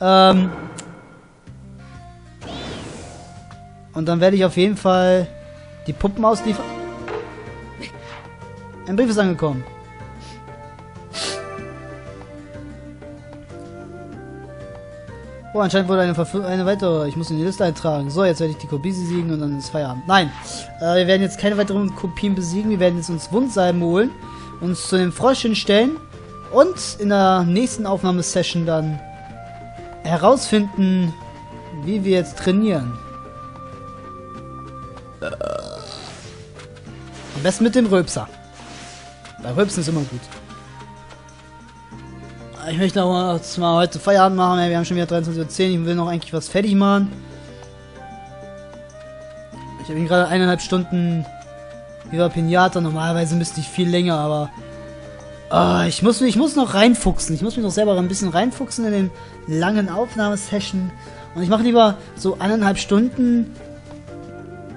Ähm, und dann werde ich auf jeden Fall die Puppen ausliefern. Ein Brief ist angekommen. Oh, anscheinend wurde eine, eine weitere. Ich muss in die Liste eintragen. So, jetzt werde ich die Kopie besiegen und dann ist Feierabend. Nein, äh, wir werden jetzt keine weiteren Kopien besiegen. Wir werden jetzt uns Wundsalben holen, uns zu den Frosch stellen und in der nächsten Aufnahmesession dann herausfinden, wie wir jetzt trainieren. Am besten mit dem Röpser. Bei Röpsen ist immer gut. Ich möchte aber mal heute Feierabend machen. Wir haben schon wieder 23.10 Uhr. Ich will noch eigentlich was fertig machen. Ich habe gerade eineinhalb Stunden über Pinata. Normalerweise müsste ich viel länger, aber oh, ich, muss, ich muss noch reinfuchsen. Ich muss mich noch selber ein bisschen reinfuchsen in den langen Aufnahmesession. Und ich mache lieber so eineinhalb Stunden.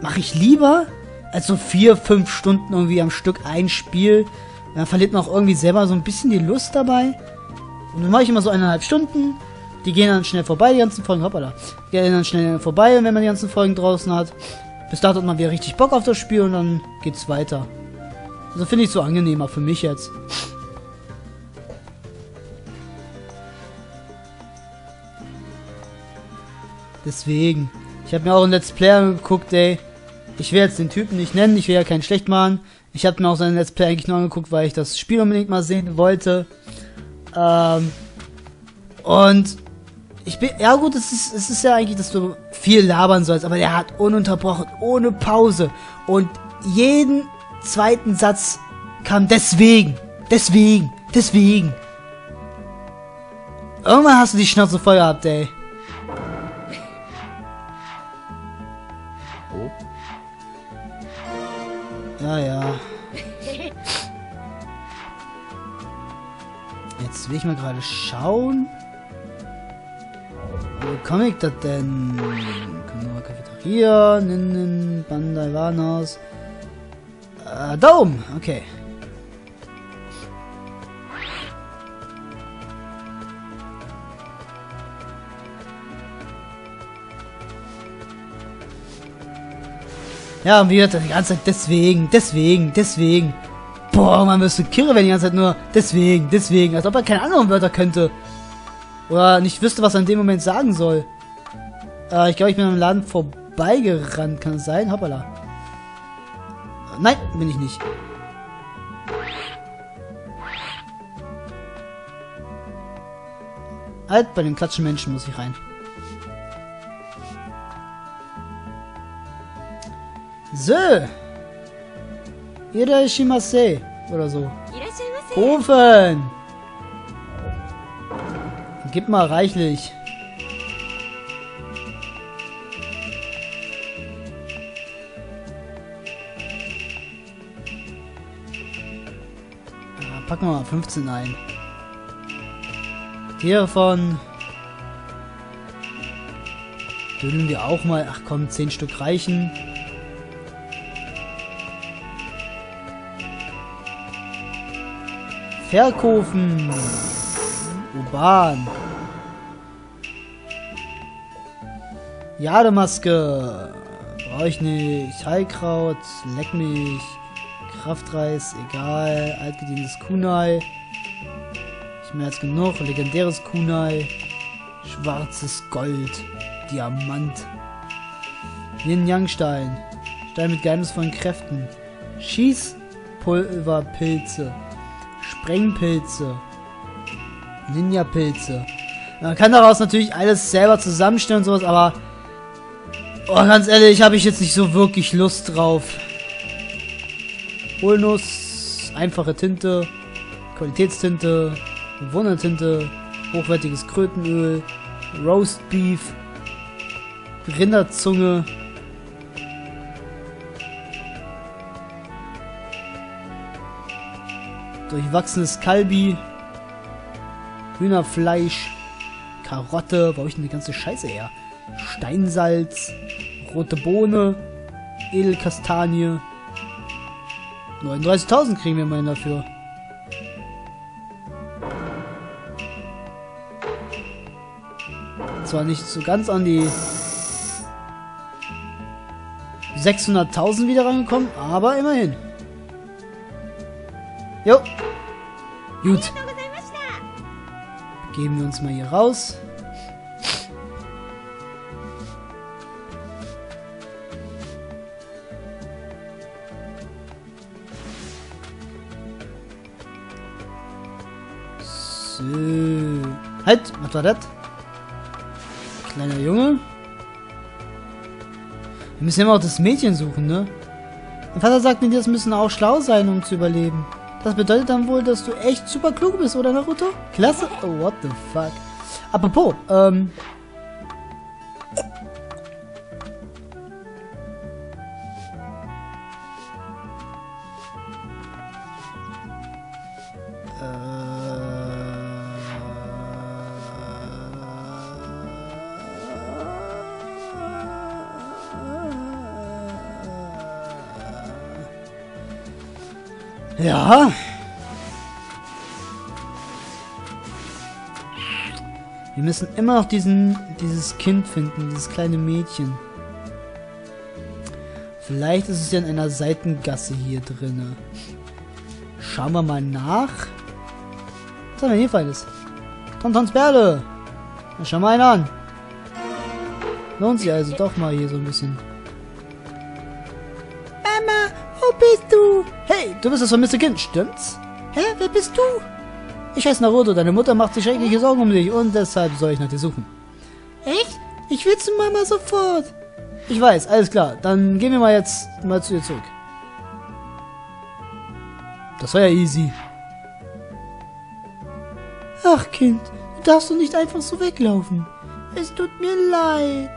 Mache ich lieber als so vier, fünf Stunden irgendwie am Stück ein Spiel. Dann verliert man auch irgendwie selber so ein bisschen die Lust dabei. Und dann mache ich immer so eineinhalb Stunden. Die gehen dann schnell vorbei, die ganzen Folgen. Hoppala. Die gehen dann schnell vorbei, wenn man die ganzen Folgen draußen hat. Bis dahin hat man wieder richtig Bock auf das Spiel und dann geht's weiter. Also finde ich so angenehmer für mich jetzt. Deswegen. Ich habe mir auch ein Let's Play angeguckt, ey. Ich will jetzt den Typen nicht nennen, ich will ja keinen schlecht machen. Ich habe mir auch seinen Let's Play eigentlich nur angeguckt, weil ich das Spiel unbedingt mal sehen wollte. Ähm, und ich bin, ja gut, es ist, es ist ja eigentlich, dass du viel labern sollst, aber der hat ununterbrochen, ohne Pause und jeden zweiten Satz kam deswegen, deswegen, deswegen. Irgendwann hast du die Schnauze voll gehabt, ey. Jetzt will ich mal gerade schauen. Wo komme ich das denn? Konoha Cafeteria, Ninnen, Bandai Warnhaus. Äh, da oben, okay. Ja, und wie gesagt, die ganze Zeit deswegen, deswegen, deswegen. Boah, man wirst kirre, wenn die ganze Zeit nur deswegen, deswegen, als ob er keine anderen Wörter könnte. Oder nicht wüsste, was er in dem Moment sagen soll. Äh, ich glaube, ich bin am Laden vorbeigerannt, kann es sein? Hoppala. Nein, bin ich nicht. Halt, bei den klatschen Menschen muss ich rein. So. Irashimase. Oder so. Ofen! Gib mal reichlich. Ja, packen wir mal 15 ein. Hiervon düngen wir auch mal. Ach komm, 10 Stück reichen. Verkaufen. Urban. Jademaske. Brauche ich nicht. Heilkraut. Leck mich. Kraftreis. Egal. Altgedientes Kunai. Ich mehr als genug. Legendäres Kunai. Schwarzes Gold. Diamant. Yin-Yang-Stein. Stein mit geheimnisvollen Kräften. Schießpulverpilze. Sprengpilze. Ninja-Pilze. Man kann daraus natürlich alles selber zusammenstellen und sowas, aber oh, ganz ehrlich, habe ich jetzt nicht so wirklich Lust drauf. Hohlnuss, einfache Tinte, Qualitätstinte, Wundertinte, hochwertiges Krötenöl, Roast Beef, Rinderzunge. Durchwachsenes Kalbi, Hühnerfleisch, Karotte, wo hab ich denn die ganze Scheiße her? Steinsalz, rote Bohne, Edelkastanie. 39.000 kriegen wir immerhin dafür. Zwar nicht so ganz an die 600.000 wieder rangekommen, aber immerhin. Jo. Gut. Geben wir uns mal hier raus. So. Halt, was war das? Kleiner Junge. Wir müssen immer auch das Mädchen suchen, ne? Mein Vater sagt mir, das müssen auch schlau sein, um zu überleben. Das bedeutet dann wohl, dass du echt super klug bist, oder Naruto? Klasse. Oh, what the fuck. Apropos, ähm... Ja. Wir müssen immer noch diesen, dieses Kind finden, dieses kleine Mädchen. Vielleicht ist es ja in einer Seitengasse hier drinne. Schauen wir mal nach. Was haben wir hier Feines? Tontons Perle. Dann schauen wir einen an. Lohnt sich also doch mal hier so ein bisschen. Bist du? Hey, du bist das vermisste Kind, stimmt's? Hä, wer bist du? Ich heiße Naruto, deine Mutter macht sich schreckliche Sorgen um dich und deshalb soll ich nach dir suchen. Echt? Ich will zu Mama sofort. Ich weiß, alles klar. Dann gehen wir mal jetzt mal zu ihr zurück. Das war ja easy. Ach, Kind, du darfst doch nicht einfach so weglaufen. Es tut mir leid.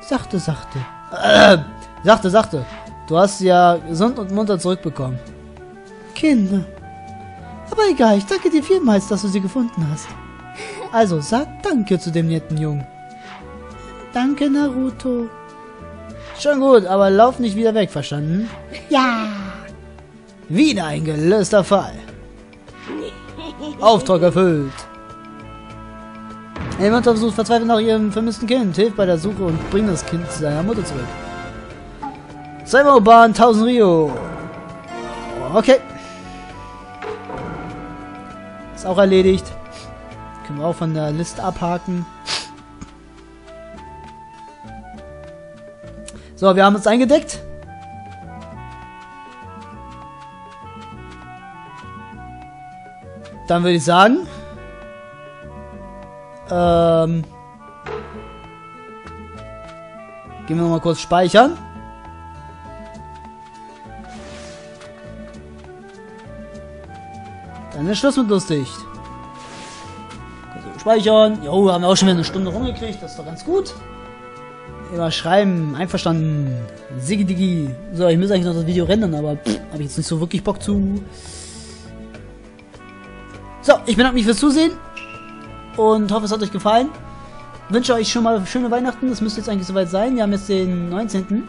Sachte, sachte. Äh, sachte, sachte. Du hast sie ja gesund und munter zurückbekommen. Kinder. Aber egal, ich danke dir vielmals, dass du sie gefunden hast. Also, sag Danke zu dem netten Jungen. Danke, Naruto. Schon gut, aber lauf nicht wieder weg, verstanden? Ja. Wieder ein gelöster Fall. Auftrag erfüllt. Jemand versucht verzweifelt nach ihrem vermissten Kind, hilft bei der Suche und bringt das Kind zu seiner Mutter zurück. Cyberbahn 1000 Rio. Okay. Ist auch erledigt. Können wir auch von der Liste abhaken. So, wir haben uns eingedeckt. Dann würde ich sagen, ähm, gehen wir noch mal kurz speichern. Dann ist Schluss mit lustig. Also speichern. Jo, haben wir auch schon wieder eine Stunde rumgekriegt. Das ist doch ganz gut. Immer schreiben. Einverstanden. Sigidigi. So, ich muss eigentlich noch das Video rendern, aber habe ich jetzt nicht so wirklich Bock zu. So, ich bedanke mich fürs Zusehen. Und hoffe, es hat euch gefallen. Wünsche euch schon mal schöne Weihnachten. Das müsste jetzt eigentlich soweit sein. Wir haben jetzt den 19.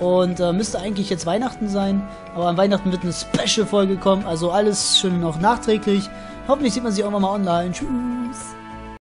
Und äh, müsste eigentlich jetzt Weihnachten sein. Aber an Weihnachten wird eine Special-Folge kommen. Also alles schön noch nachträglich. Hoffentlich sieht man sich auch mal online. Tschüss.